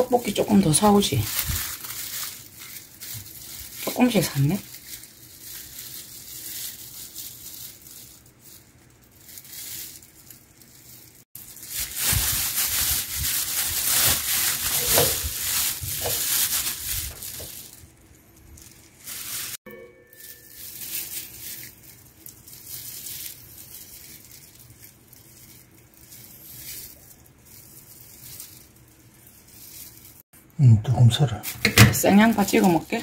떡볶이 조금 더 사오지. 조금씩 샀네. 음, 조금 썰어. 생양파 찍어 먹게.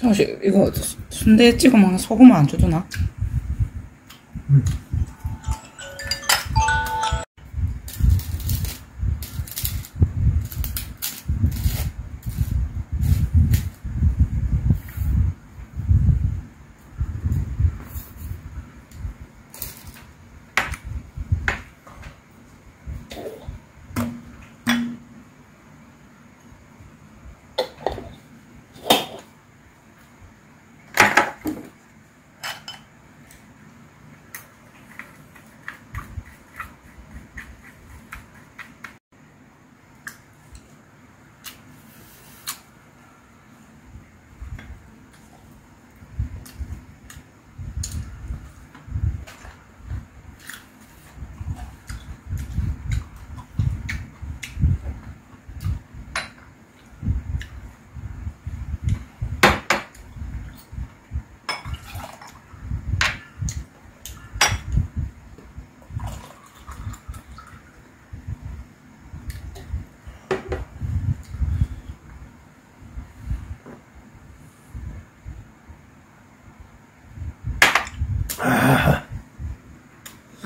사실 이거 순대 먹는 소금 안 줘도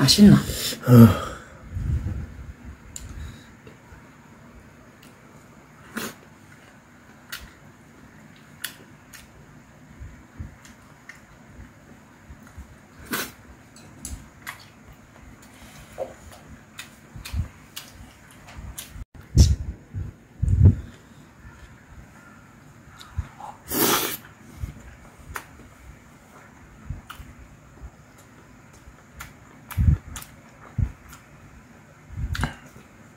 나? 맛있나?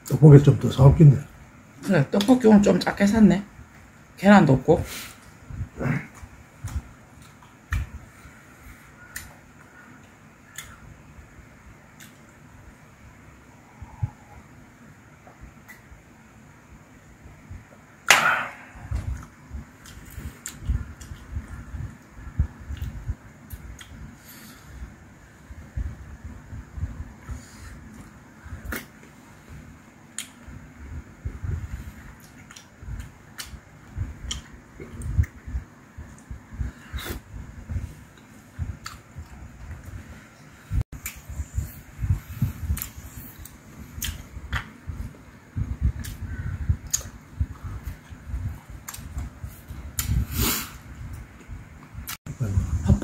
떡볶이 좀 더 사올겠네. 그래 떡볶이 오늘 좀 작게 샀네. 계란도 없고.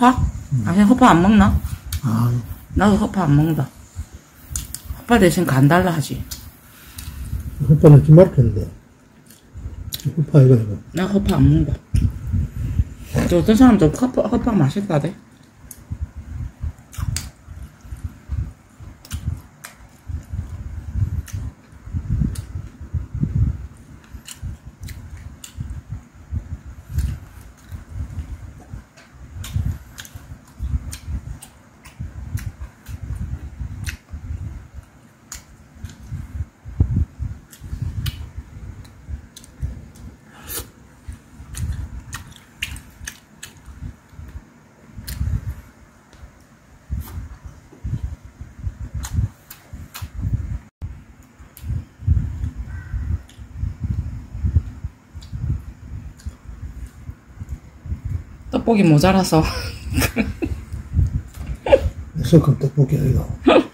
허파? 아니 허파 안 먹나? 아, 나도 허파 안 먹는다. 허파 대신 간 달라 하지. 햇반은 좀 말겠는데. 후파 이거 이거. 나 허파 안 먹어. 저 어떤 사람도 허파, 허파 맛있다대. 떡볶이 모자라서. 섞은 떡볶이 이거.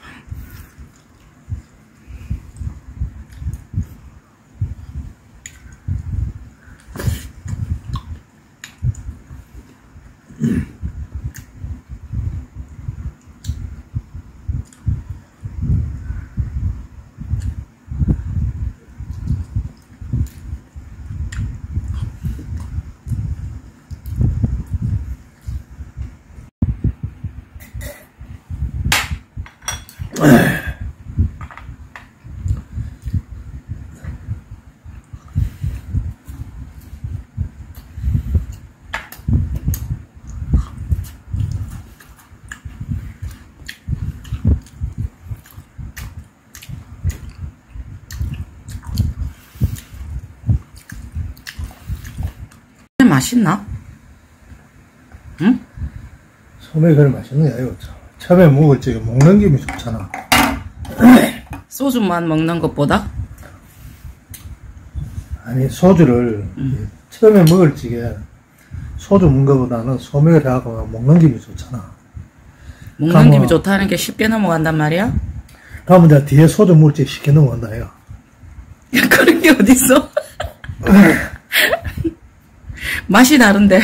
맛있나? 응? 소매 그래 맛있는 게 아니고 참. 처음에 먹을 적에 먹는 김이 좋잖아. 소주만 먹는 것보다? 아니 소주를 처음에 먹을 적에 소주 먹는 것보다는 소맥을 해갖고 먹는 김이 좋잖아. 먹는. 김이 좋다는 게 쉽게 넘어간단 말이야? 그러면 이제 뒤에 소주 먹을 적에 쉽게 넘어간다 이거. 그런 게 어딨어? 맛이 다른데.